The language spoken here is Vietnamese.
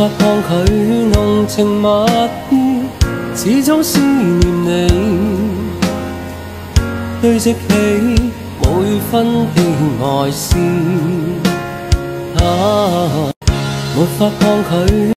法抗拒濃情蜜意，始終思念你。堆積起每分的愛思，啊，沒法抗拒。